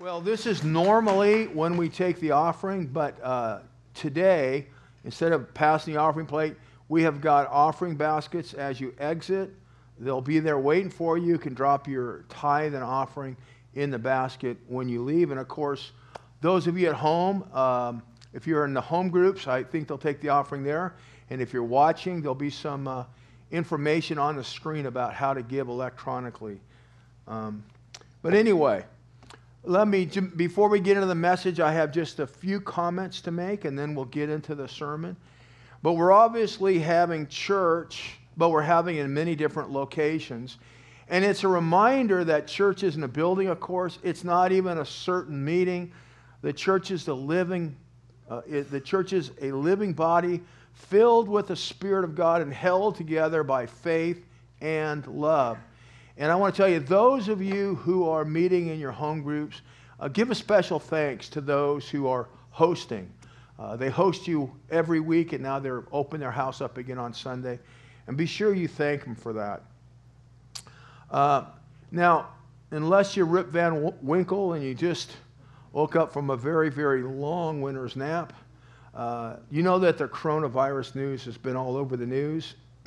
Well, this is normally when we take the offering, but uh, today, instead of passing the offering plate, we have got offering baskets as you exit. They'll be there waiting for you. You can drop your tithe and offering in the basket when you leave. And of course, those of you at home, um, if you're in the home groups, I think they'll take the offering there. And if you're watching, there'll be some uh, information on the screen about how to give electronically. Um, but anyway, let me, before we get into the message, I have just a few comments to make and then we'll get into the sermon. But we're obviously having church, but we're having in many different locations. And it's a reminder that church isn't a building, of course. It's not even a certain meeting. The church is the living, uh, it, the church is a living body filled with the Spirit of God and held together by faith and love. And I want to tell you, those of you who are meeting in your home groups, uh, give a special thanks to those who are hosting. Uh, they host you every week, and now they're open their house up again on Sunday. And be sure you thank them for that. Uh, now, unless you're Rip Van Winkle and you just woke up from a very, very long winter's nap, uh, you know that the coronavirus news has been all over the news.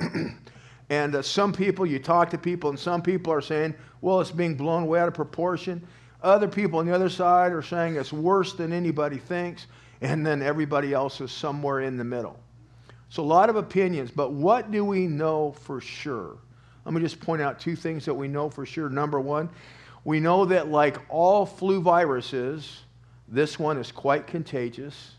And uh, some people, you talk to people, and some people are saying, well, it's being blown way out of proportion. Other people on the other side are saying it's worse than anybody thinks. And then everybody else is somewhere in the middle. So, a lot of opinions, but what do we know for sure? Let me just point out two things that we know for sure. Number one, we know that, like all flu viruses, this one is quite contagious.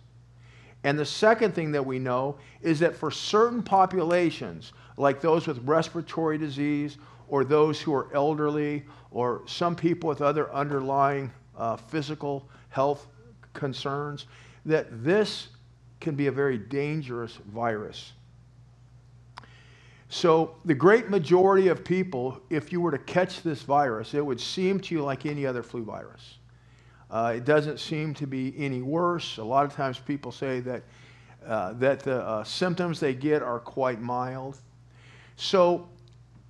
And the second thing that we know is that for certain populations, like those with respiratory disease or those who are elderly or some people with other underlying uh, physical health concerns, that this can be a very dangerous virus. So, the great majority of people, if you were to catch this virus, it would seem to you like any other flu virus. Uh, it doesn't seem to be any worse. A lot of times people say that, uh, that the uh, symptoms they get are quite mild. So,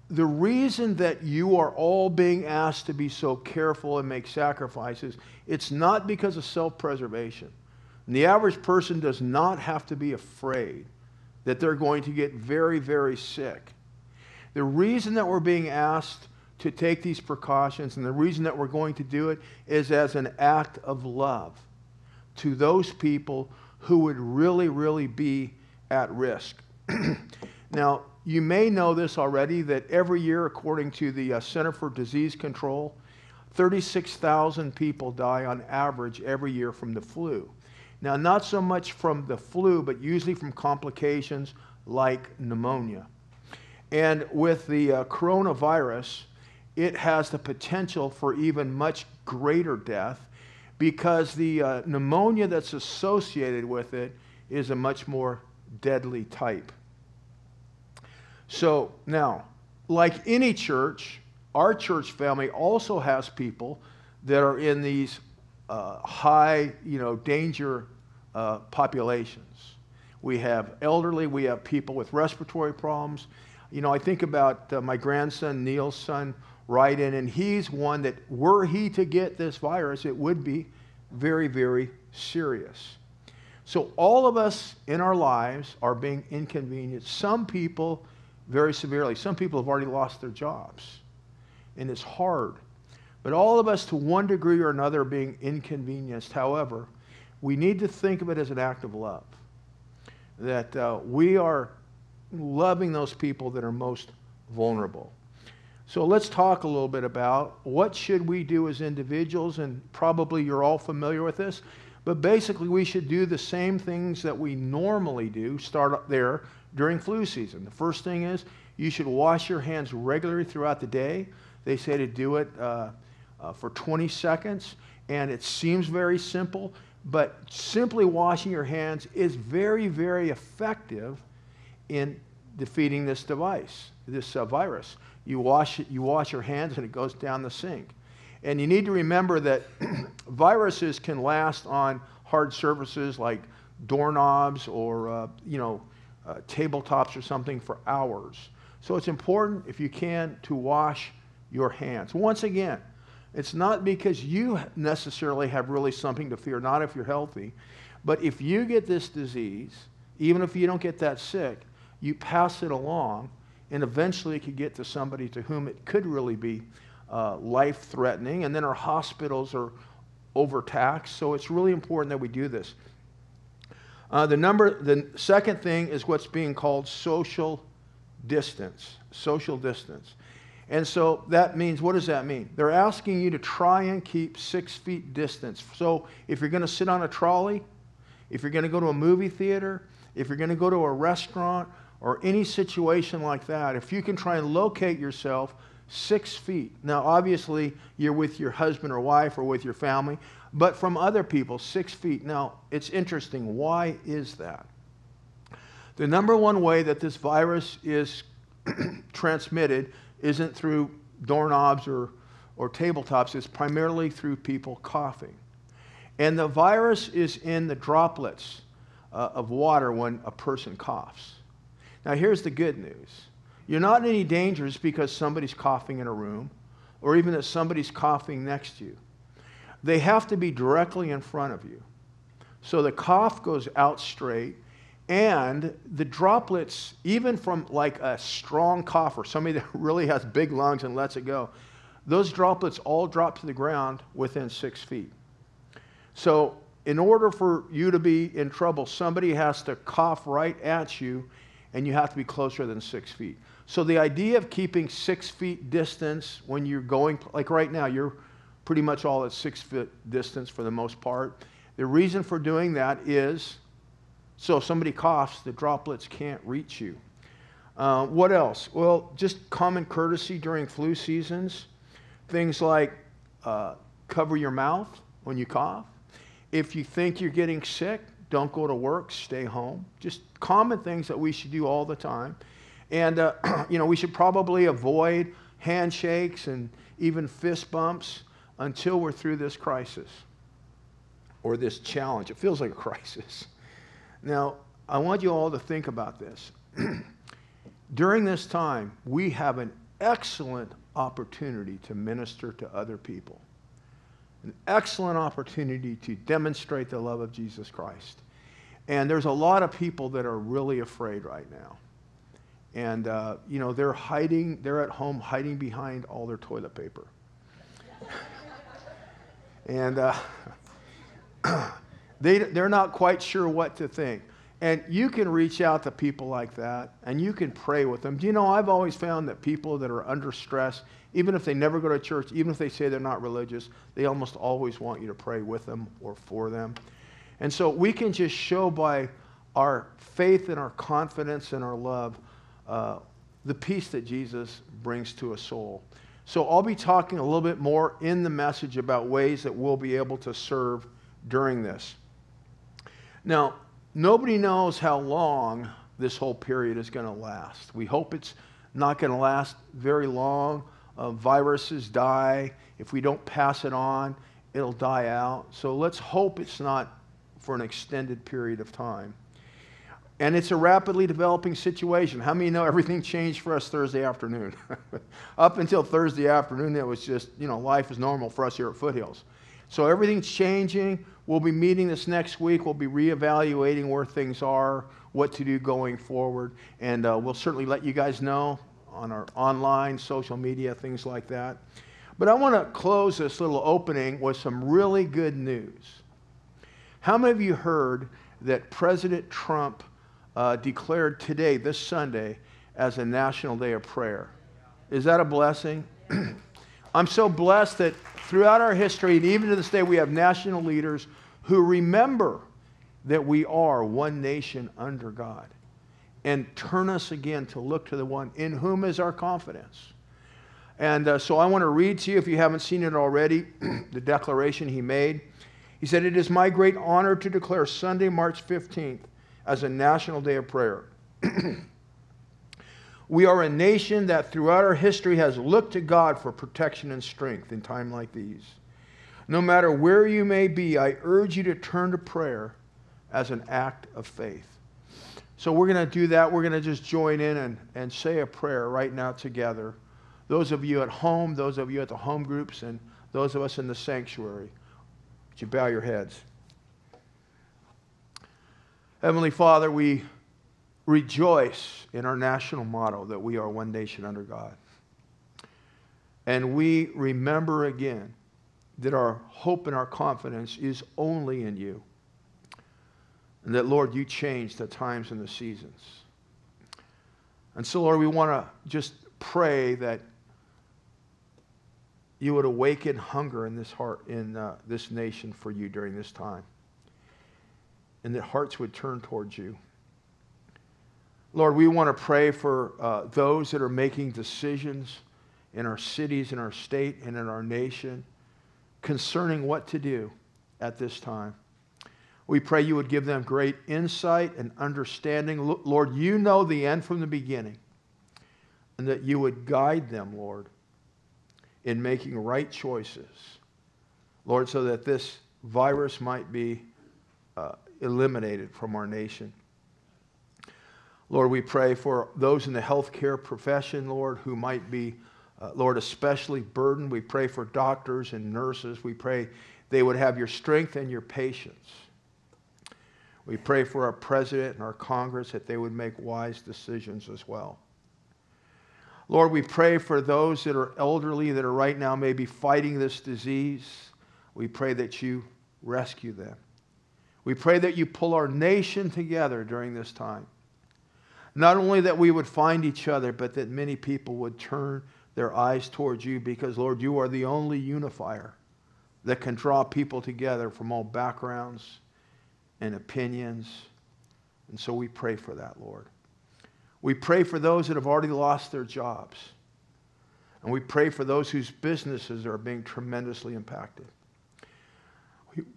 the reason that you are all being asked to be so careful and make sacrifices, it's not because of self preservation. The average person does not have to be afraid that they're going to get very, very sick. The reason that we're being asked to take these precautions and the reason that we're going to do it is as an act of love to those people who would really, really be at risk. now, you may know this already that every year, according to the uh, Center for Disease Control, 36,000 people die on average every year from the flu. Now, not so much from the flu, but usually from complications like pneumonia. And with the uh, coronavirus, it has the potential for even much greater death because the uh, pneumonia that's associated with it is a much more deadly type. So now, like any church, our church family also has people that are in these uh, high, you know, danger uh, populations. We have elderly, we have people with respiratory problems. You know, I think about uh, my grandson, Neil's son, Ryden, and he's one that, were he to get this virus, it would be very, very serious. So all of us in our lives are being inconvenienced. Some people very severely. Some people have already lost their jobs, and it's hard. But all of us, to one degree or another, are being inconvenienced. However, we need to think of it as an act of love. That uh, we are loving those people that are most vulnerable. So let's talk a little bit about what should we do as individuals, and probably you're all familiar with this, but basically we should do the same things that we normally do, start up there, during flu season. The first thing is you should wash your hands regularly throughout the day. They say to do it uh, uh, for 20 seconds, and it seems very simple, but simply washing your hands is very, very effective in defeating this device, this uh, virus. You wash, it you wash your hands and it goes down the sink. And you need to remember that viruses can last on hard surfaces like doorknobs or, uh, you know, uh, tabletops or something for hours. So it's important, if you can, to wash your hands. Once again, It's not because you necessarily have really something to fear, not if you're healthy. But if you get this disease, even if you don't get that sick, you pass it along, and eventually it could get to somebody to whom it could really be uh, life threatening. And then our hospitals are overtaxed. So it's really important that we do this. Uh, the number, the second thing is what's being called social distance. Social distance. And so that means, what does that mean? They're asking you to try and keep six feet distance. So if you're going to sit on a trolley, if you're going to go to a movie theater, if you're going to go to a restaurant, or any situation like that, if you can try and locate yourself six feet. Now, obviously, you're with your husband or wife or with your family, but from other people, six feet. Now, it's interesting. Why is that? The number one way that this virus is transmitted isn't through doorknobs or, or tabletops, it's primarily through people coughing. And the virus is in the droplets uh, of water when a person coughs. Now, here's the good news you're not in any dangers because somebody's coughing in a room or even that somebody's coughing next to you. They have to be directly in front of you. So the cough goes out straight, and the droplets, even from like a strong cough or somebody that really has big lungs and lets it go, those droplets all drop to the ground within six feet. So, in order for you to be in trouble, somebody has to cough right at you, and you have to be closer than six feet. So, the idea of keeping six feet distance when you're going, like right now, you're pretty much all at six foot distance for the most part. The reason for doing that is so if somebody coughs, the droplets can't reach you. Uh, what else? Well, just common courtesy during flu seasons. Things like uh, cover your mouth when you cough. If you think you're getting sick, don't go to work, stay home. Just common things that we should do all the time. And, uh, you know, we should probably avoid handshakes and even fist bumps until we're through this crisis or this challenge. It feels like a crisis. Now, I want you all to think about this. During this time, we have an excellent opportunity to minister to other people, an excellent opportunity to demonstrate the love of Jesus Christ. And there's a lot of people that are really afraid right now. And, uh, you know, they're hiding, they're at home hiding behind all their toilet paper. and uh, they, they're not quite sure what to think. And you can reach out to people like that and you can pray with them. Do you know, I've always found that people that are under stress, even if they never go to church, even if they say they're not religious, they almost always want you to pray with them or for them. And so we can just show by our faith and our confidence and our love uh, the peace that Jesus brings to a soul. So I'll be talking a little bit more in the message about ways that we'll be able to serve during this. Now, nobody knows how long this whole period is going to last. We hope it's not going to last very long. Uh, viruses die. If we don't pass it on, it'll die out. So let's hope it's not for an extended period of time. And it's a rapidly developing situation. How many know everything changed for us Thursday afternoon? Up until Thursday afternoon, it was just, you know, life is normal for us here at Foothills. So everything's changing. We'll be meeting this next week. We'll be reevaluating where things are, what to do going forward. And uh, we'll certainly let you guys know on our online, social media, things like that. But I want to close this little opening with some really good news. How many of you heard that President Trump uh, declared today, this Sunday, as a National Day of Prayer? Is that a blessing? I'm so blessed that throughout our history, and even to this day, we have national leaders who remember that we are one nation under God and turn us again to look to the one in whom is our confidence. And uh, so I want to read to you, if you haven't seen it already, the declaration he made. He said, It is my great honor to declare Sunday, March 15th as a national day of prayer. We are a nation that throughout our history has looked to God for protection and strength in time like these. No matter where you may be, I urge you to turn to prayer as an act of faith. So we're going to do that. We're going to just join in and, and say a prayer right now together. Those of you at home, those of you at the home groups, and those of us in the sanctuary, would you bow your heads? Heavenly Father, we rejoice in our national motto that we are one nation under God. And we remember again that our hope and our confidence is only in you. And that, Lord, you change the times and the seasons. And so, Lord, we want to just pray that you would awaken hunger in this heart, in uh, this nation for you during this time. And that hearts would turn towards you. Lord, we want to pray for uh, those that are making decisions in our cities, in our state, and in our nation concerning what to do at this time. We pray you would give them great insight and understanding. Lord, you know the end from the beginning, and that you would guide them, Lord, in making right choices. Lord, so that this virus might be uh, eliminated from our nation. Lord, we pray for those in the healthcare profession, Lord, who might be, uh, Lord, especially burdened. We pray for doctors and nurses. We pray they would have your strength and your patience. We pray for our president and our Congress that they would make wise decisions as well. Lord, we pray for those that are elderly that are right now maybe fighting this disease. We pray that you rescue them. We pray that you pull our nation together during this time. Not only that we would find each other, but that many people would turn their eyes towards you because, Lord, you are the only unifier that can draw people together from all backgrounds and opinions. And so we pray for that, Lord. We pray for those that have already lost their jobs. And we pray for those whose businesses are being tremendously impacted.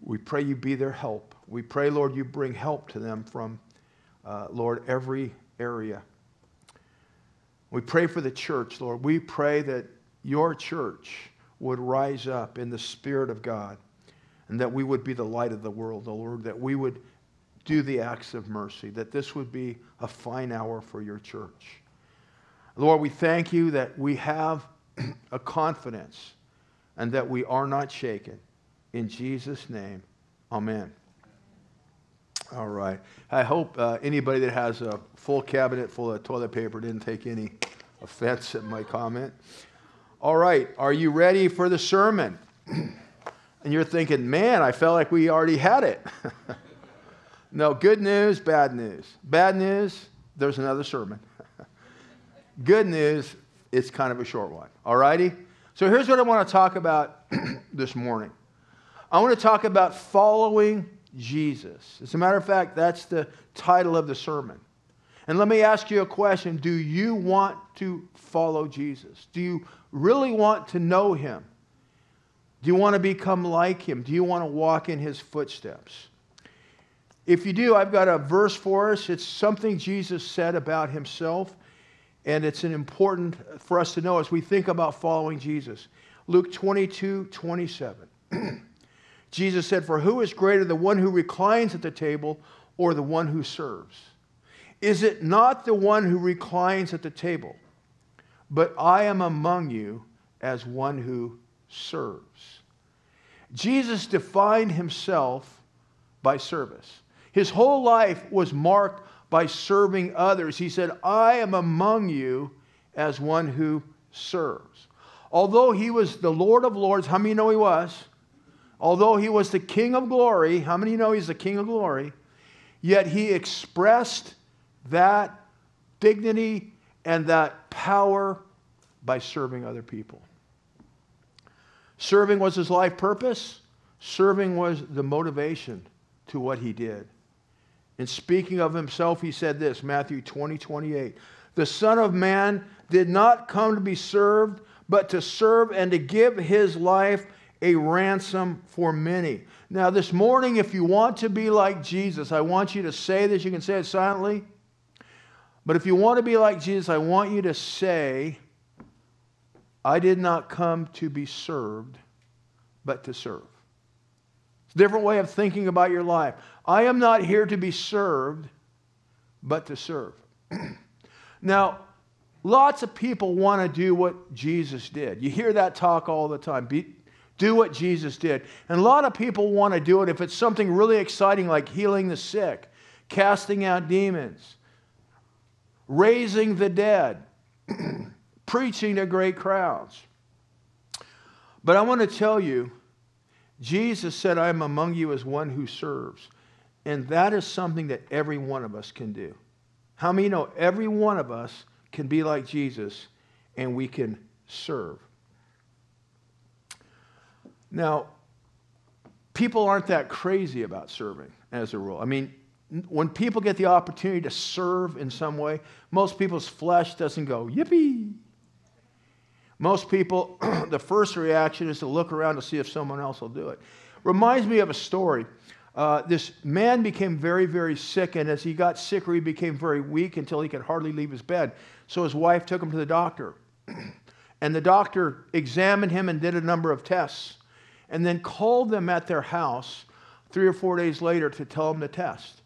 We, pray you be their help. We pray, Lord, you bring help to them from, uh, Lord, every area. We pray for the church, Lord. We pray that your church would rise up in the Spirit of God and that we would be the light of the world, Lord, that we would do the acts of mercy, that this would be a fine hour for your church. Lord, we thank you that we have a confidence and that we are not shaken. In Jesus' name, amen. All right. I hope uh, anybody that has a full cabinet full of toilet paper didn't take any offense at my comment. All right. Are you ready for the sermon? and you're thinking, man, I felt like we already had it. no, good news, bad news. Bad news, there's another sermon. good news, it's kind of a short one. All righty? So here's what I want to talk about this morning. I want to talk about following Jesus. As a matter of fact, that's the title of the sermon. And let me ask you a question Do you want to follow Jesus? Do you really want to know him? Do you want to become like him? Do you want to walk in his footsteps? If you do, I've got a verse for us. It's something Jesus said about himself, and it's an important for us to know as we think about following Jesus. Luke 22 27. Jesus said, For who is greater, the one who reclines at the table or the one who serves? Is it not the one who reclines at the table? But I am among you as one who serves. Jesus defined himself by service. His whole life was marked by serving others. He said, I am among you as one who serves. Although he was the Lord of Lords, how many know he was? Although he was the King of glory, how many know he's the King of glory? Yet he expressed that dignity and that power by serving other people. Serving was his life purpose, serving was the motivation to what he did. In speaking of himself, he said this Matthew 20, 28. The Son of Man did not come to be served, but to serve and to give his life a ransom for many. Now, this morning, if you want to be like Jesus, I want you to say this. You can say it silently. But if you want to be like Jesus, I want you to say, I did not come to be served, but to serve. It's a different way of thinking about your life. I am not here to be served, but to serve. now, lots of people want to do what Jesus did. You hear that talk all the time. Be, Do what Jesus did. And a lot of people want to do it if it's something really exciting like healing the sick, casting out demons, raising the dead, preaching to great crowds. But I want to tell you, Jesus said, I am among you as one who serves. And that is something that every one of us can do. How many know every one of us can be like Jesus and we can serve? Now, people aren't that crazy about serving as a rule. I mean, when people get the opportunity to serve in some way, most people's flesh doesn't go, yippee. Most people, the first reaction is to look around to see if someone else will do it. Reminds me of a story. Uh, this man became very, very sick, and as he got sicker, he became very weak until he could hardly leave his bed. So his wife took him to the doctor. and the doctor examined him and did a number of tests, and then called them at their house three or four days later to tell them the test.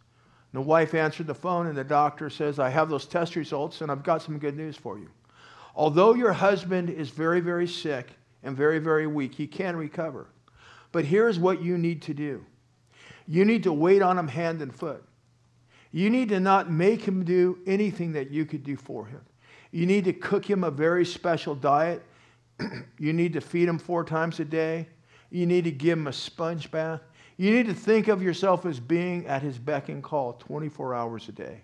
And the wife answered the phone, and the doctor says, I have those test results, and I've got some good news for you. Although your husband is very, very sick and very, very weak, he can recover. But here's what you need to do you need to wait on him hand and foot. You need to not make him do anything that you could do for him. You need to cook him a very special diet. you need to feed him four times a day. You need to give him a sponge bath. You need to think of yourself as being at his beck and call 24 hours a day.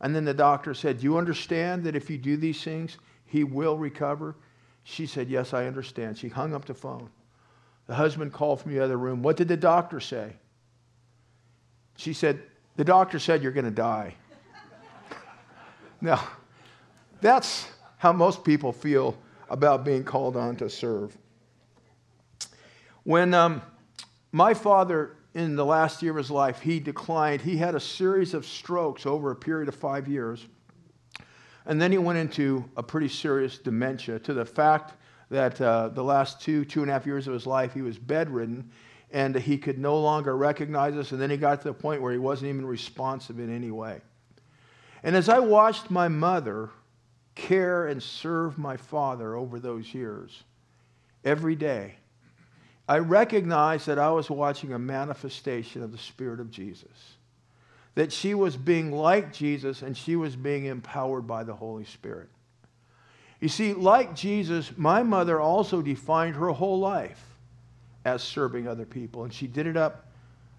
And then the doctor said, Do you understand that if you do these things, he will recover? She said, Yes, I understand. She hung up the phone. The husband called from the other room. What did the doctor say? She said, The doctor said you're going to die. now, that's how most people feel about being called on to serve. When um, my father, in the last year of his life, he declined, he had a series of strokes over a period of five years. And then he went into a pretty serious dementia to the fact that uh, the last two, two and a half years of his life, he was bedridden and he could no longer recognize us. And then he got to the point where he wasn't even responsive in any way. And as I watched my mother care and serve my father over those years, every day, I recognized that I was watching a manifestation of the Spirit of Jesus. That she was being like Jesus and she was being empowered by the Holy Spirit. You see, like Jesus, my mother also defined her whole life as serving other people. And she did it up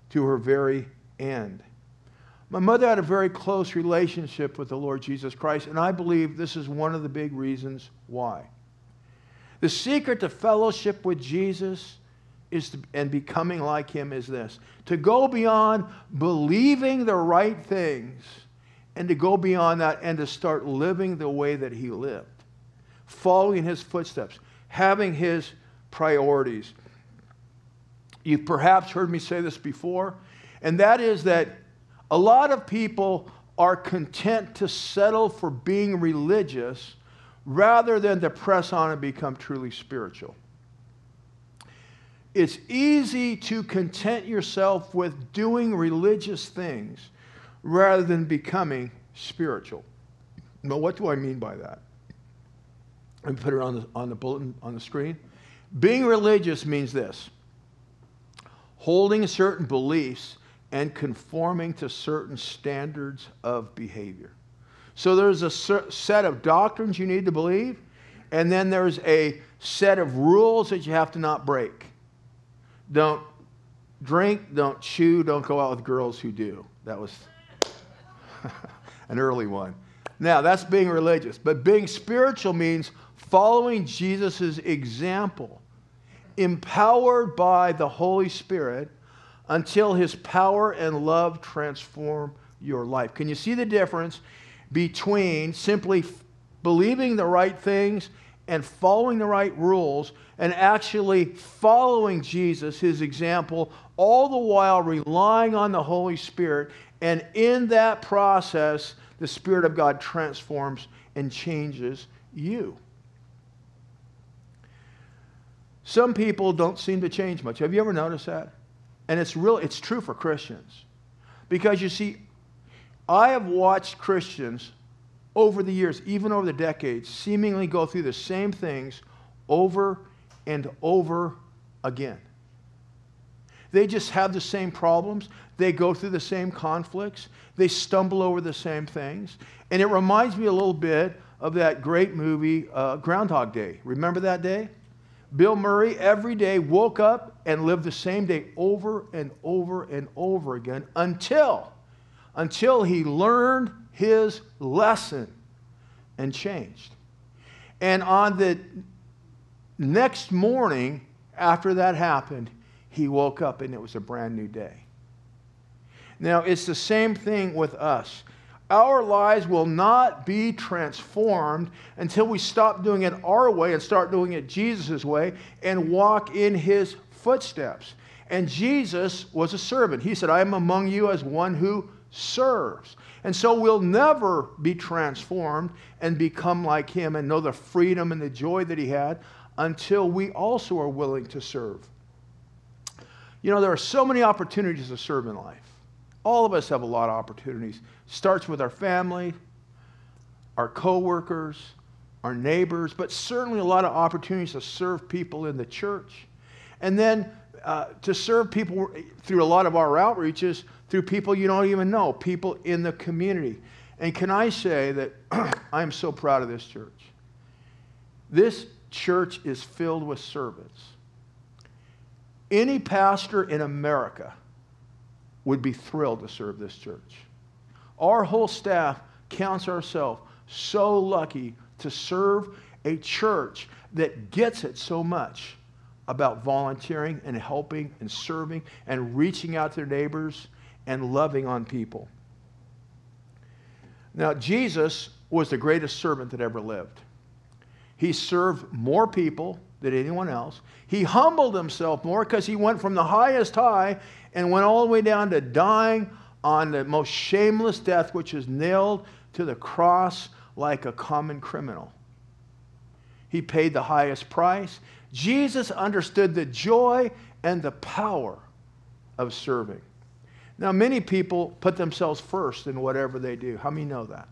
to her very end. My mother had a very close relationship with the Lord Jesus Christ, and I believe this is one of the big reasons why. The secret to fellowship with Jesus is to, and becoming like him is this to go beyond believing the right things and to go beyond that and to start living the way that he lived, following his footsteps, having his priorities. You've perhaps heard me say this before, and that is that a lot of people are content to settle for being religious rather than to press on and become truly spiritual. It's easy to content yourself with doing religious things rather than becoming spiritual. Now, what do I mean by that? Me put it on the, on the bulletin on the screen. Being religious means this holding certain beliefs and conforming to certain standards of behavior. So there's a set of doctrines you need to believe, and then there's a set of rules that you have to not break. Don't drink, don't chew, don't go out with girls who do. That was an early one. Now, that's being religious, but being spiritual means following Jesus' example empowered by the Holy Spirit until his power and love transform your life. Can you see the difference between simply believing the right things and following the right rules and actually following Jesus, his example, all the while relying on the Holy Spirit? And in that process, the Spirit of God transforms and changes you. Some people don't seem to change much. Have you ever noticed that? And it's real, it's true for Christians. Because you see, I have watched Christians over the years, even over the decades, seemingly go through the same things over and over again. They just have the same problems. They go through the same conflicts. They stumble over the same things. And it reminds me a little bit of that great movie, uh, Groundhog Day. Remember that day? Bill Murray every day woke up and lived the same day over and over and over again until, until he learned his lesson and changed. And on the next morning after that happened, he woke up and it was a brand new day. Now, it's the same thing with us. Our lives will not be transformed until we stop doing it our way and start doing it Jesus' way and walk in his footsteps. And Jesus was a servant. He said, I am among you as one who serves. And so we'll never be transformed and become like him and know the freedom and the joy that he had until we also are willing to serve. You know, there are so many opportunities to serve in life. All of us have a lot of opportunities. Starts with our family, our coworkers, our neighbors, but certainly a lot of opportunities to serve people in the church. And then uh, to serve people through a lot of our outreaches, through people you don't even know, people in the community. And can I say that I am so proud of this church? This church is filled with servants. Any pastor in America would be thrilled to serve this church. Our whole staff counts ourselves so lucky to serve a church that gets it so much about volunteering and helping and serving and reaching out to their neighbors and loving on people. Now, Jesus was the greatest servant that ever lived. He served more people than anyone else. He humbled himself more because he went from the highest high and went all the way down to dying on the most shameless death, which is nailed to the cross like a common criminal. He paid the highest price. Jesus understood the joy and the power of serving. Now, many people put themselves first in whatever they do. How many know that?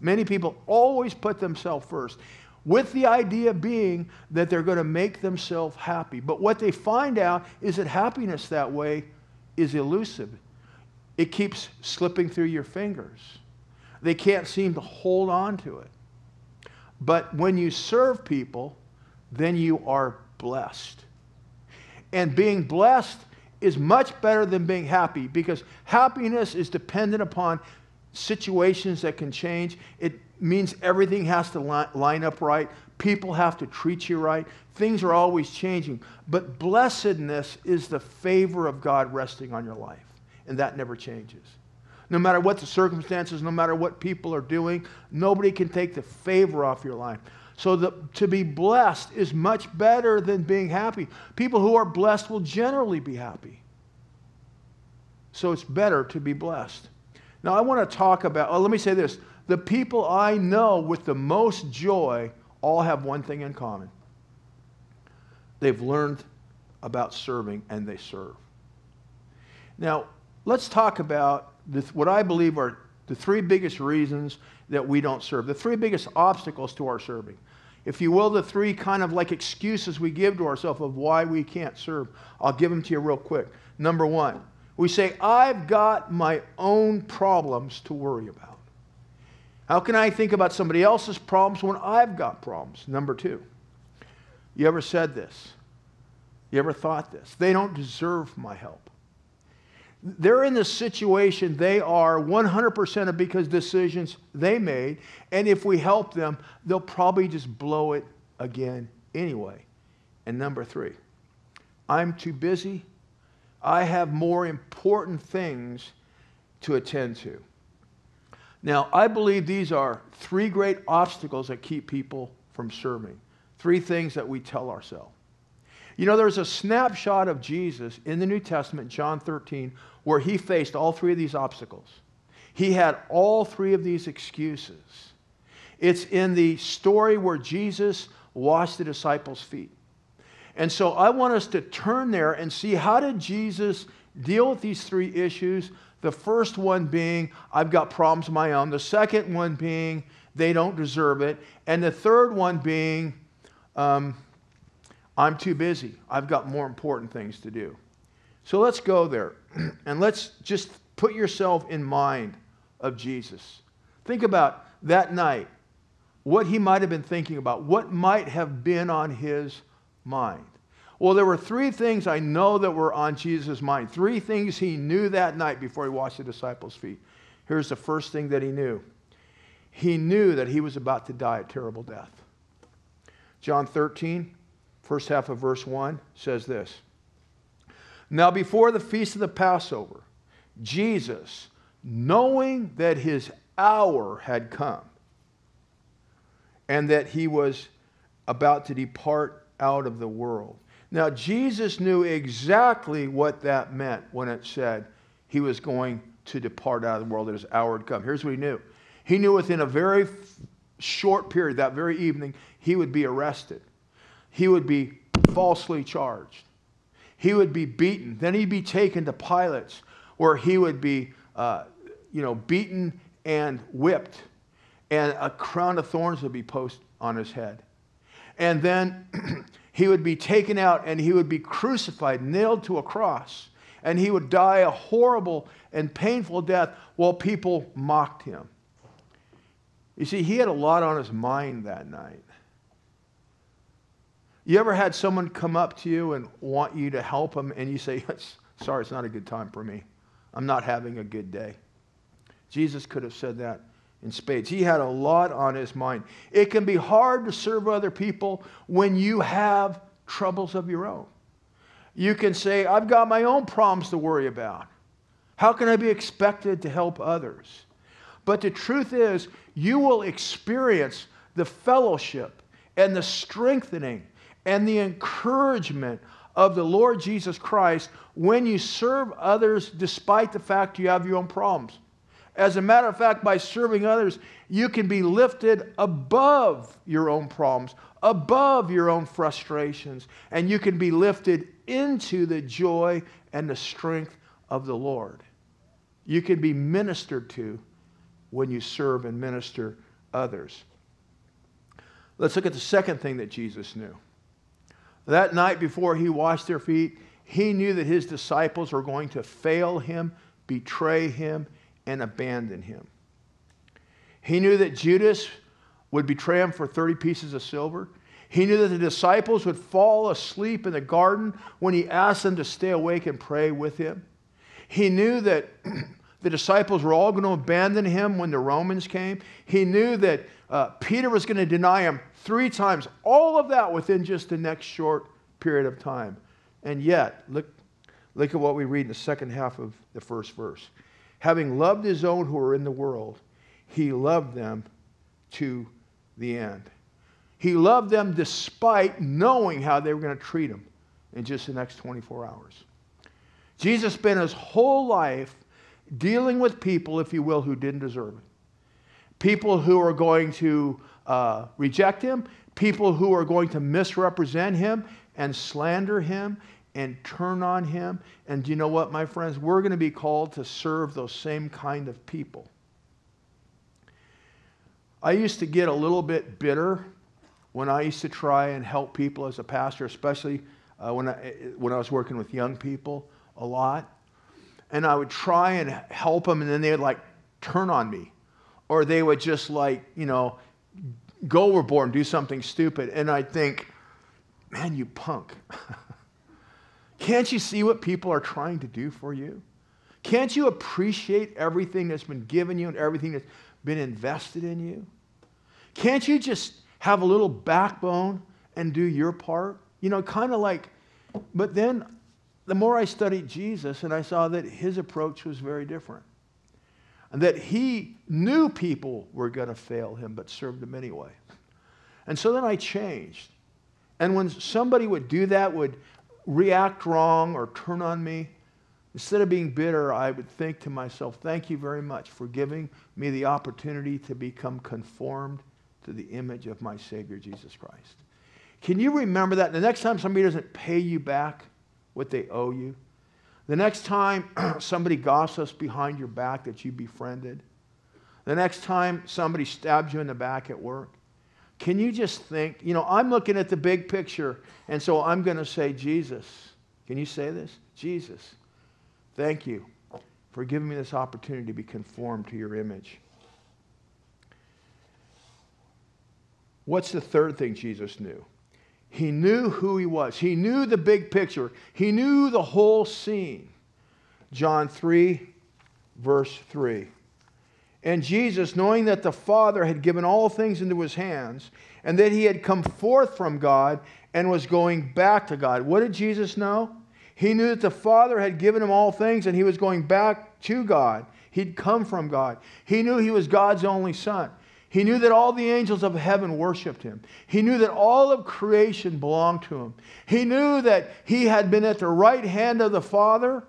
Many people always put themselves first with the idea being that they're going to make themselves happy. But what they find out is that happiness that way is elusive. It keeps slipping through your fingers. They can't seem to hold on to it. But when you serve people, then you are blessed. And being blessed is much better than being happy because happiness is dependent upon situations that can change. It means everything has to line up right. People have to treat you right. Things are always changing. But blessedness is the favor of God resting on your life and that never changes. No matter what the circumstances, no matter what people are doing, nobody can take the favor off your life. So the, to be blessed is much better than being happy. People who are blessed will generally be happy. So it's better to be blessed. Now I want to talk about, oh, let me say this. The people I know with the most joy all have one thing in common. They've learned about serving and they serve. Now, let's talk about what I believe are the three biggest reasons that we don't serve, the three biggest obstacles to our serving. If you will, the three kind of like excuses we give to ourselves of why we can't serve. I'll give them to you real quick. Number one, we say, I've got my own problems to worry about. How can I think about somebody else's problems when I've got problems? Number two, you ever said this? You ever thought this? They don't deserve my help. They're in the situation they are 100% of because decisions they made. And if we help them, they'll probably just blow it again anyway. And number three, I'm too busy. I have more important things to attend to. Now, I believe these are three great obstacles that keep people from serving. Three things that we tell ourselves. You know, there's a snapshot of Jesus in the New Testament, John 13, where he faced all three of these obstacles. He had all three of these excuses. It's in the story where Jesus washed the disciples' feet. And so I want us to turn there and see how did Jesus deal with these three issues? The first one being, I've got problems of my own. The second one being, they don't deserve it. And the third one being, um, I'm too busy. I've got more important things to do. So let's go there and let's just put yourself in mind of Jesus. Think about that night, what he might have been thinking about, what might have been on his mind. Well, there were three things I know that were on Jesus' mind. Three things he knew that night before he washed the disciples' feet. Here's the first thing that he knew he knew that he was about to die a terrible death. John 13, first half of verse 1 says this Now, before the feast of the Passover, Jesus, knowing that his hour had come and that he was about to depart out of the world. Now, Jesus knew exactly what that meant when it said he was going to depart out of the world, that his hour had come. Here's what he knew he knew within a very short period, that very evening, he would be arrested, he would be falsely charged, he would be beaten, then he'd be taken to Pilate's, where he would be, uh, you know, beaten and whipped, and a crown of thorns would be posted on his head. And then he would be taken out and he would be crucified, nailed to a cross, and he would die a horrible and painful death while people mocked him. You see, he had a lot on his mind that night. You ever had someone come up to you and want you to help them, and you say, Sorry, it's not a good time for me. I'm not having a good day. Jesus could have said that in spades. He had a lot on his mind. It can be hard to serve other people when you have troubles of your own. You can say, I've got my own problems to worry about. How can I be expected to help others? But the truth is, you will experience the fellowship and the strengthening and the encouragement of the Lord Jesus Christ when you serve others despite the fact you have your own problems. As a matter of fact, by serving others, you can be lifted above your own problems, above your own frustrations, and you can be lifted into the joy and the strength of the Lord. You can be ministered to when you serve and minister others. Let's look at the second thing that Jesus knew. That night before he washed their feet, he knew that his disciples were going to fail him, betray him, and abandon him. He knew that Judas would betray him for 30 pieces of silver. He knew that the disciples would fall asleep in the garden when he asked them to stay awake and pray with him. He knew that the disciples were all going to abandon him when the Romans came. He knew that uh, Peter was going to deny him three times. All of that within just the next short period of time. And yet, look, look at what we read in the second half of the first verse having loved his own who are in the world, he loved them to the end. He loved them despite knowing how they were going to treat him in just the next 24 hours. Jesus spent his whole life dealing with people, if you will, who didn't deserve it. People who are going to uh, reject him, people who are going to misrepresent him and slander him and turn on him. And you know what, my friends? We're going to be called to serve those same kind of people. I used to get a little bit bitter when I used to try and help people as a pastor, especially uh, when, I, when I was working with young people a lot. And I would try and help them, and then they would like turn on me. Or they would just like, you know, go overboard and do something stupid. And I'd think, man, you punk. Can't you see what people are trying to do for you? Can't you appreciate everything that's been given you and everything that's been invested in you? Can't you just have a little backbone and do your part? You know, kind of like, but then the more I studied Jesus and I saw that his approach was very different. And that he knew people were going to fail him, but served them anyway. And so then I changed. And when somebody would do that, would, react wrong or turn on me, instead of being bitter, I would think to myself, thank you very much for giving me the opportunity to become conformed to the image of my Savior, Jesus Christ. Can you remember that? The next time somebody doesn't pay you back what they owe you, the next time somebody gossips behind your back that you befriended, the next time somebody stabs you in the back at work, Can you just think? You know, I'm looking at the big picture, and so I'm going to say, Jesus. Can you say this? Jesus, thank you for giving me this opportunity to be conformed to your image. What's the third thing Jesus knew? He knew who he was. He knew the big picture. He knew the whole scene. John 3, verse 3. And Jesus, knowing that the Father had given all things into his hands, and that he had come forth from God and was going back to God, what did Jesus know? He knew that the Father had given him all things and he was going back to God. He'd come from God. He knew he was God's only Son. He knew that all the angels of heaven worshiped him. He knew that all of creation belonged to him. He knew that he had been at the right hand of the Father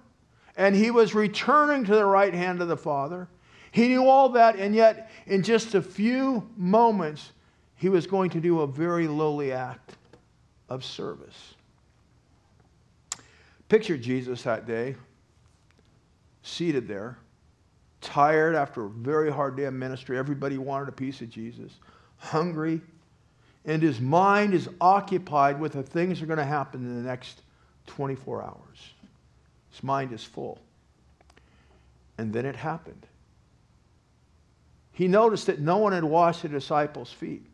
and he was returning to the right hand of the Father. He knew all that, and yet, in just a few moments, he was going to do a very lowly act of service. Picture Jesus that day, seated there tired after a very hard day of ministry. Everybody wanted a piece of Jesus, hungry, and his mind is occupied with the things that are going to happen in the next 24 hours. His mind is full. And then it happened. He noticed that no one had washed the disciples' feet.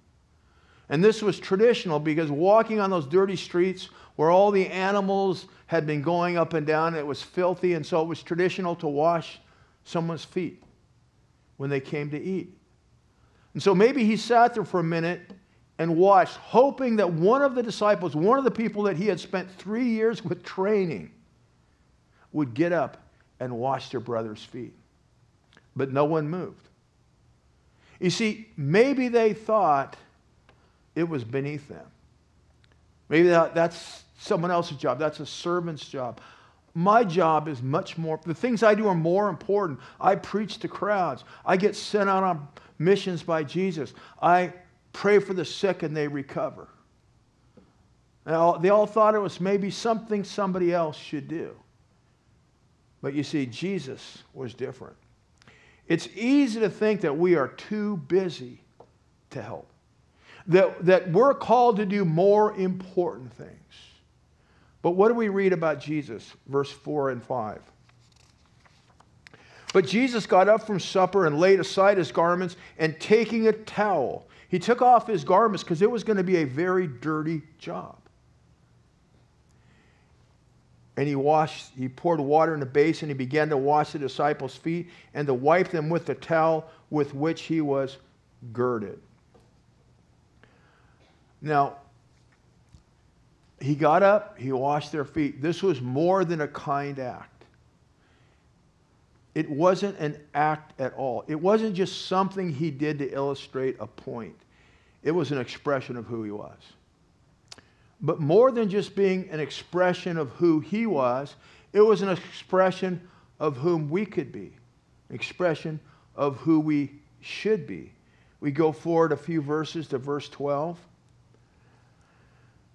And this was traditional because walking on those dirty streets where all the animals had been going up and down, it was filthy, and so it was traditional to wash someone's feet when they came to eat. And so maybe he sat there for a minute and watched, hoping that one of the disciples, one of the people that he had spent three years with training, would get up and wash their brother's feet. But no one moved. You see, maybe they thought it was beneath them. Maybe that, that's someone else's job, that's a servant's job my job is much more, the things I do are more important. I preach to crowds. I get sent out on missions by Jesus. I pray for the sick and they recover. Now, they all thought it was maybe something somebody else should do. But you see, Jesus was different. It's easy to think that we are too busy to help, that, that we're called to do more important things. But what do we read about Jesus? Verse 4 and 5. But Jesus got up from supper and laid aside his garments, and taking a towel, he took off his garments because it was going to be a very dirty job. And he washed, he poured water in a basin, he began to wash the disciples' feet and to wipe them with the towel with which he was girded. Now, he got up, he washed their feet. This was more than a kind act. It wasn't an act at all. It wasn't just something he did to illustrate a point, it was an expression of who he was. But more than just being an expression of who he was, it was an expression of whom we could be, an expression of who we should be. We go forward a few verses to verse 12.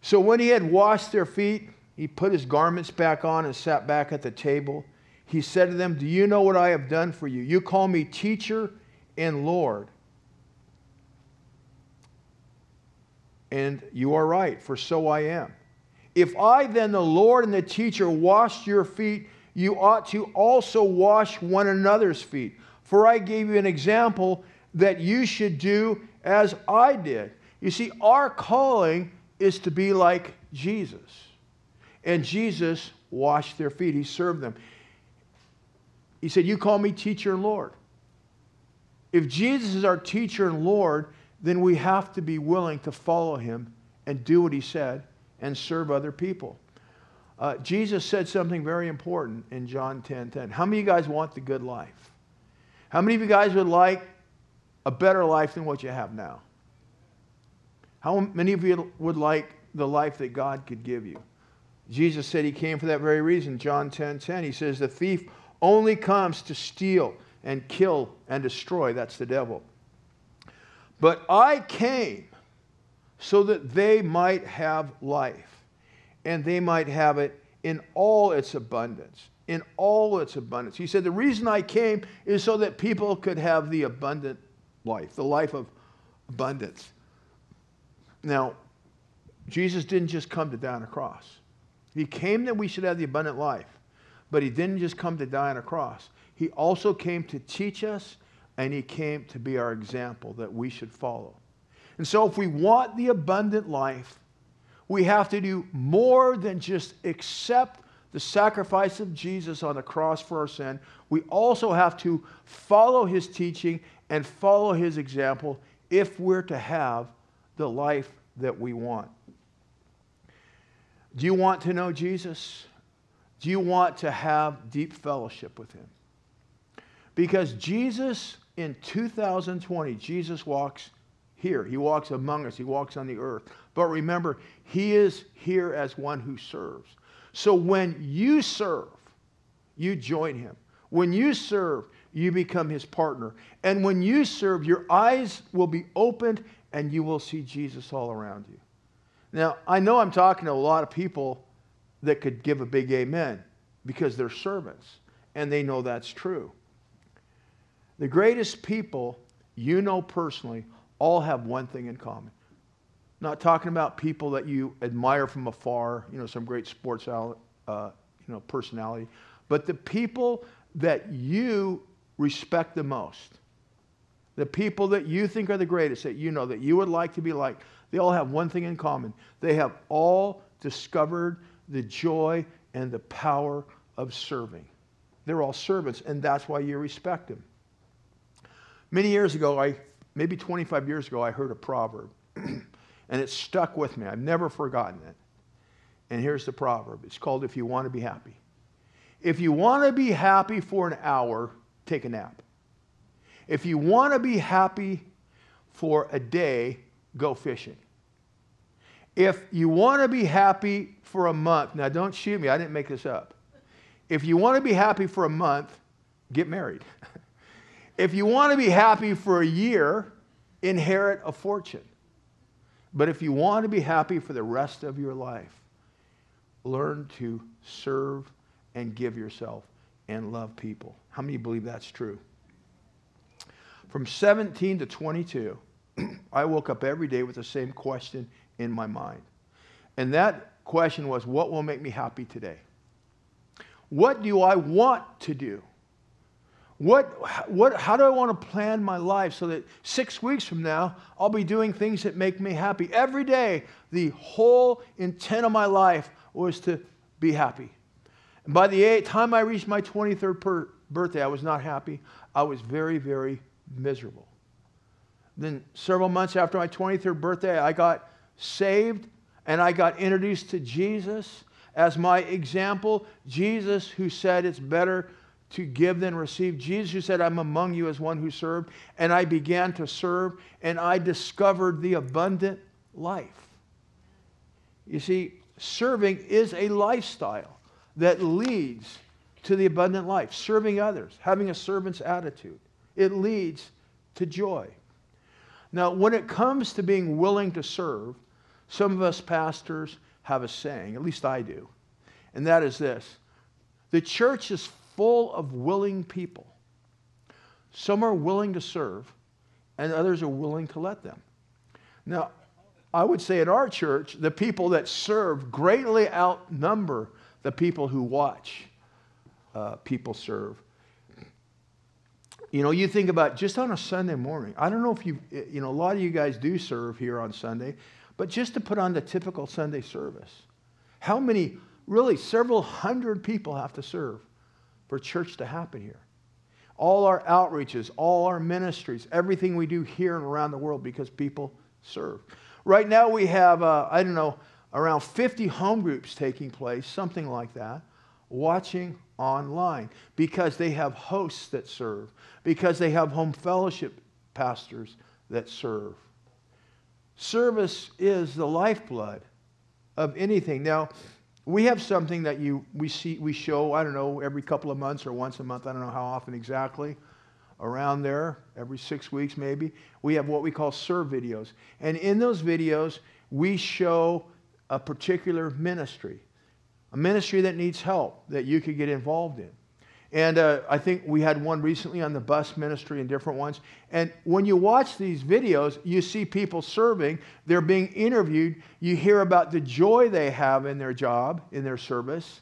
So when he had washed their feet, he put his garments back on and sat back at the table. He said to them, Do you know what I have done for you? You call me teacher and Lord. And you are right, for so I am. If I, then, the Lord and the teacher, washed your feet, you ought to also wash one another's feet. For I gave you an example that you should do as I did. You see, our calling is to be like Jesus. And Jesus washed their feet, he served them. He said, You call me teacher and Lord. If Jesus is our teacher and Lord, then we have to be willing to follow him and do what he said and serve other people. Uh, Jesus said something very important in John 10 10. How many of you guys want the good life? How many of you guys would like a better life than what you have now? How many of you would like the life that God could give you? Jesus said he came for that very reason. John 10 10, he says, The thief only comes to steal and kill and destroy. That's the devil. But I came so that they might have life, and they might have it in all its abundance. In all its abundance. He said, The reason I came is so that people could have the abundant life, the life of abundance. Now, Jesus didn't just come to die on a cross. He came that we should have the abundant life, but he didn't just come to die on a cross. He also came to teach us, and he came to be our example that we should follow. And so, if we want the abundant life, we have to do more than just accept the sacrifice of Jesus on the cross for our sin. We also have to follow his teaching and follow his example if we're to have the life that we want. Do you want to know Jesus? Do you want to have deep fellowship with him? Because Jesus in 2020, Jesus walks here. He walks among us. He walks on the earth. But remember, he is here as one who serves. So when you serve, you join him. When you serve, you become his partner. And when you serve, your eyes will be opened and you will see Jesus all around you. Now, I know I'm talking to a lot of people that could give a big amen because they're servants and they know that's true. The greatest people you know personally all have one thing in common. Not talking about people that you admire from afar, you know, some great sports uh, you know, personality, but the people that you respect the most. The people that you think are the greatest, that you know, that you would like to be like, they all have one thing in common. They have all discovered the joy and the power of serving. They're all servants, and that's why you respect them. Many years ago, I maybe 25 years ago, I heard a proverb, and it stuck with me. I've never forgotten it. And here's the proverb it's called If You Want to Be Happy. If you want to be happy for an hour, take a nap. If you want to be happy for a day, go fishing. If you want to be happy for a month, now don't shoot me, I didn't make this up. If you want to be happy for a month, get married. if you want to be happy for a year, inherit a fortune. But if you want to be happy for the rest of your life, learn to serve and give yourself and love people. How many believe that's true? From 17 to 22, I woke up every day with the same question in my mind. And that question was, What will make me happy today? What do I want to do? What, what, how do I want to plan my life so that six weeks from now, I'll be doing things that make me happy? Every day, the whole intent of my life was to be happy. And by the time I reached my 23rd per- birthday, I was not happy. I was very, very miserable. Then, several months after my 23rd birthday, I got saved and I got introduced to Jesus as my example. Jesus, who said it's better to give than receive. Jesus, who said, I'm among you as one who served. And I began to serve and I discovered the abundant life. You see, serving is a lifestyle that leads to the abundant life, serving others, having a servant's attitude. It leads to joy. Now, when it comes to being willing to serve, some of us pastors have a saying, at least I do, and that is this the church is full of willing people. Some are willing to serve, and others are willing to let them. Now, I would say at our church, the people that serve greatly outnumber the people who watch uh, people serve. You know, you think about just on a Sunday morning. I don't know if you, you know, a lot of you guys do serve here on Sunday, but just to put on the typical Sunday service, how many, really, several hundred people have to serve for church to happen here? All our outreaches, all our ministries, everything we do here and around the world because people serve. Right now we have, uh, I don't know, around 50 home groups taking place, something like that, watching online because they have hosts that serve, because they have home fellowship pastors that serve. Service is the lifeblood of anything. Now, we have something that you we see we show, I don't know, every couple of months or once a month, I don't know how often exactly. Around there, every six weeks maybe, we have what we call serve videos. And in those videos, we show a particular ministry, a ministry that needs help that you could get involved in. And uh, I think we had one recently on the bus ministry and different ones. And when you watch these videos, you see people serving, they're being interviewed, you hear about the joy they have in their job, in their service,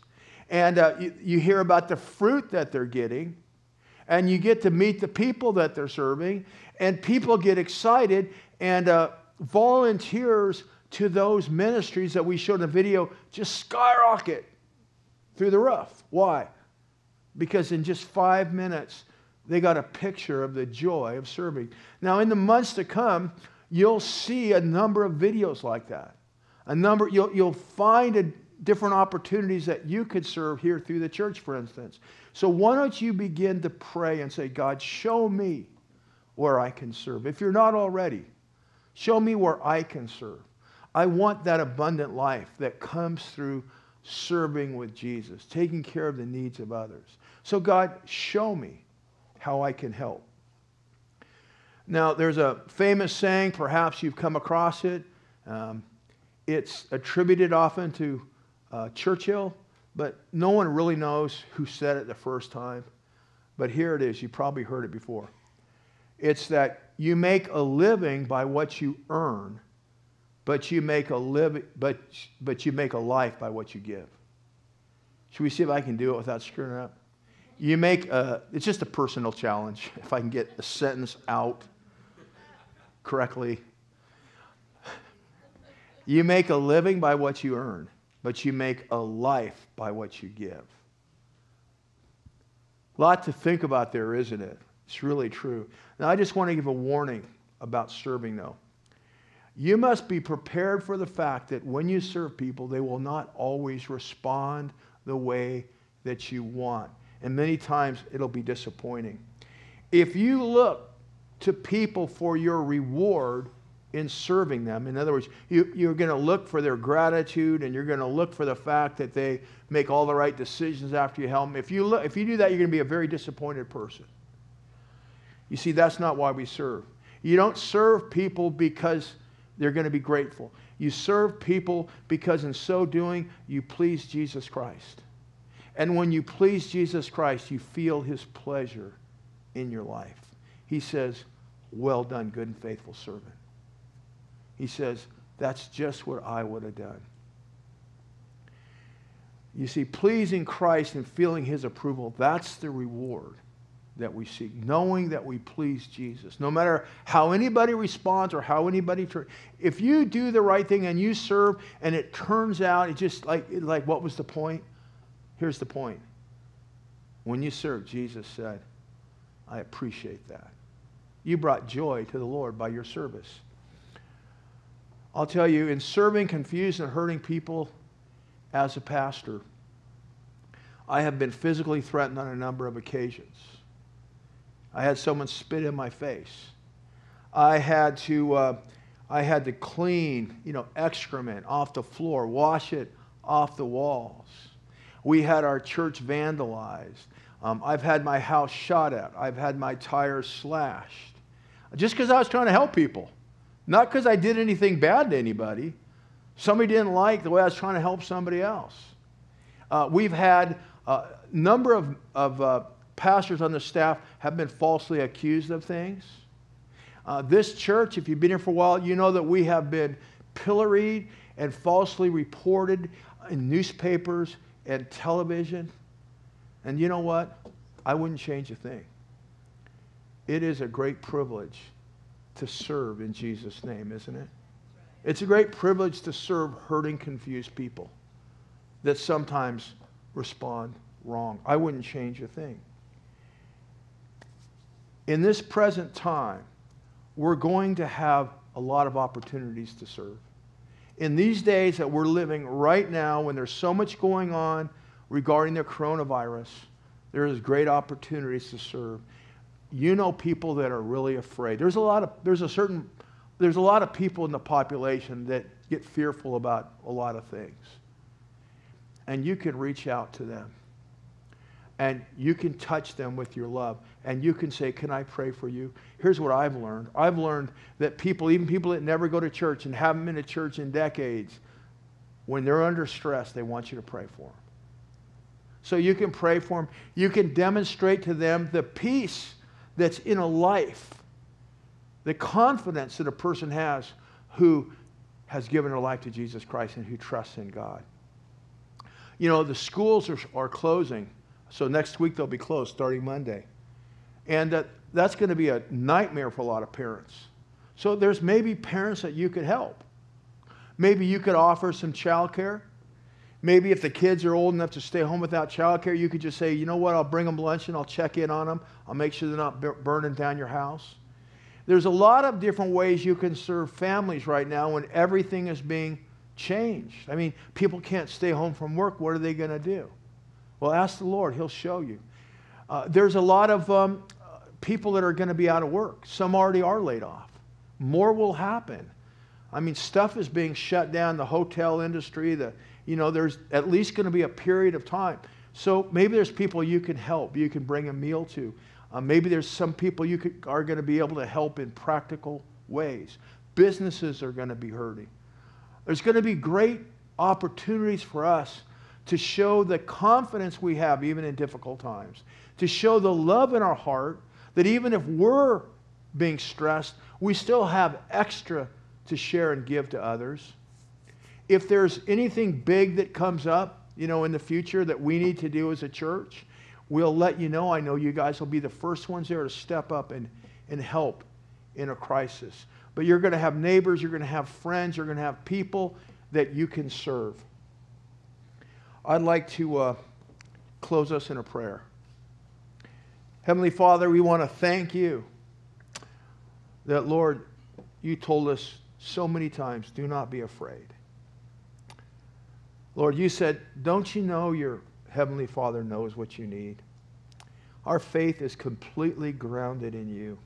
and uh, you, you hear about the fruit that they're getting, and you get to meet the people that they're serving, and people get excited, and uh, volunteers to those ministries that we showed in the video just skyrocket through the roof. Why? because in just five minutes, they got a picture of the joy of serving. Now, in the months to come, you'll see a number of videos like that. A number, you'll, you'll find a, different opportunities that you could serve here through the church, for instance. So, why don't you begin to pray and say, God, show me where I can serve? If you're not already, show me where I can serve. I want that abundant life that comes through serving with Jesus, taking care of the needs of others. So, God, show me how I can help. Now, there's a famous saying, perhaps you've come across it. Um, it's attributed often to uh, Churchill, but no one really knows who said it the first time. But here it is. You probably heard it before. It's that you make a living by what you earn, but you make a living, but, but you make a life by what you give. Should we see if I can do it without screwing up? You make a, it's just a personal challenge. If I can get a sentence out correctly. You make a living by what you earn, but you make a life by what you give. A lot to think about there, isn't it? It's really true. Now, I just want to give a warning about serving, though. You must be prepared for the fact that when you serve people, they will not always respond the way that you want and many times it'll be disappointing. If you look to people for your reward in serving them, in other words, you, you're going to look for their gratitude and you're going to look for the fact that they make all the right decisions after you help them. If you, look, if you do that, you're going to be a very disappointed person. You see, that's not why we serve. You don't serve people because they're going to be grateful. You serve people because in so doing, you please Jesus Christ. And when you please Jesus Christ, you feel his pleasure in your life. He says, Well done, good and faithful servant. He says, That's just what I would have done. You see, pleasing Christ and feeling his approval, that's the reward that we seek, knowing that we please Jesus. No matter how anybody responds or how anybody turns, if you do the right thing and you serve and it turns out, it just like, like what was the point? Here's the point. When you serve, Jesus said, I appreciate that. You brought joy to the Lord by your service. I'll tell you, in serving confused and hurting people as a pastor, I have been physically threatened on a number of occasions. I had someone spit in my face. I had to, uh, I had to clean, you know, excrement off the floor, wash it off the walls. We had our church vandalized. Um, I've had my house shot at. I've had my tires slashed. Just because I was trying to help people. Not because I did anything bad to anybody. Somebody didn't like the way I was trying to help somebody else. Uh, we've had a number of, of uh, pastors on the staff have been falsely accused of things. Uh, this church, if you've been here for a while, you know that we have been pilloried and falsely reported in newspapers and television. And you know what? I wouldn't change a thing. It is a great privilege to serve in Jesus' name, isn't it? It's a great privilege to serve hurting, confused people that sometimes respond wrong. I wouldn't change a thing. In this present time, we're going to have a lot of opportunities to serve in these days that we're living right now, when there's so much going on regarding the coronavirus, there is great opportunities to serve. You know people that are really afraid. There's a lot of there's a certain there's a lot of people in the population that get fearful about a lot of things. And you can reach out to them. And you can touch them with your love and you can say, Can I pray for you? Here's what I've learned I've learned that people, even people that never go to church and haven't been to church in decades, when they're under stress, they want you to pray for them. So you can pray for them. You can demonstrate to them the peace that's in a life, the confidence that a person has who has given their life to Jesus Christ and who trusts in God. You know, the schools are, are closing. So next week they'll be closed starting Monday. And uh, that's going to be a nightmare for a lot of parents. So there's maybe parents that you could help. Maybe you could offer some childcare. Maybe if the kids are old enough to stay home without childcare, you could just say, you know what, I'll bring them lunch and I'll check in on them. I'll make sure they're not burning down your house. There's a lot of different ways you can serve families right now when everything is being changed. I mean, people can't stay home from work. What are they going to do? Well, ask the Lord, He'll show you. Uh, there's a lot of um, people that are going to be out of work. Some already are laid off. More will happen. I mean, stuff is being shut down, the hotel industry, the, you know, there's at least going to be a period of time. So maybe there's people you can help, you can bring a meal to. Uh, maybe there's some people you could, are going to be able to help in practical ways. Businesses are going to be hurting. There's going to be great opportunities for us to show the confidence we have even in difficult times, to show the love in our heart that even if we're being stressed, we still have extra to share and give to others. If there's anything big that comes up, you know, in the future that we need to do as a church, we'll let you know. I know you guys will be the first ones there to step up and, and help in a crisis. But you're going to have neighbors, you're going to have friends, you're going to have people that you can serve. I'd like to uh, close us in a prayer. Heavenly Father, we want to thank you that, Lord, you told us so many times do not be afraid. Lord, you said, don't you know your Heavenly Father knows what you need? Our faith is completely grounded in you.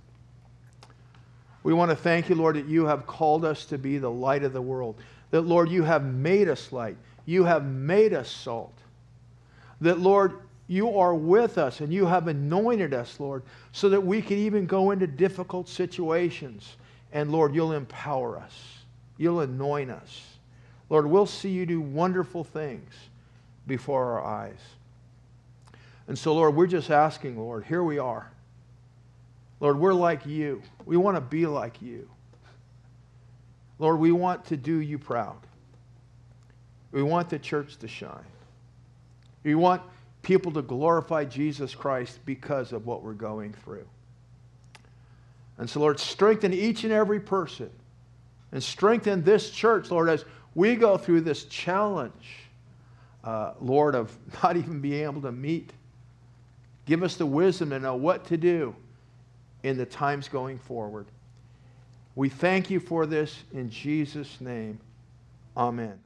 We want to thank you, Lord, that you have called us to be the light of the world. That, Lord, you have made us light. You have made us salt. That, Lord, you are with us and you have anointed us, Lord, so that we can even go into difficult situations. And Lord, you'll empower us, you'll anoint us. Lord, we'll see you do wonderful things before our eyes. And so, Lord, we're just asking, Lord, here we are. Lord, we're like you. We want to be like you. Lord, we want to do you proud. We want the church to shine. We want people to glorify Jesus Christ because of what we're going through. And so, Lord, strengthen each and every person and strengthen this church, Lord, as we go through this challenge, uh, Lord, of not even being able to meet. Give us the wisdom to know what to do in the times going forward. We thank you for this in Jesus' name. Amen.